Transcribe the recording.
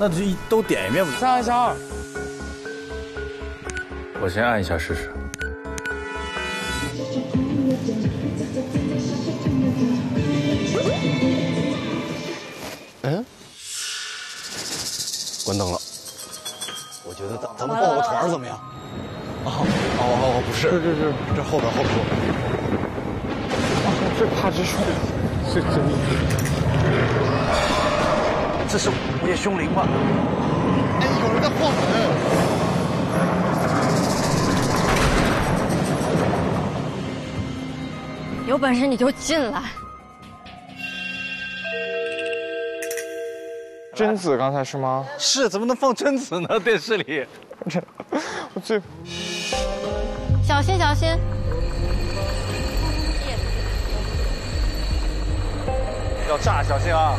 那就一都点一遍吧。三二三二，我先按一下试试。嗯，关灯了。我觉得咱咱们抱个团怎么样？啊，哦哦，不是，是是是，这后边后边。最怕之处是真的。这是午夜凶铃吗？哎，有人在晃门。有本事你就进来。贞子刚才是吗？是，怎么能放贞子呢？电视里。我最小心小心！要炸，小心啊！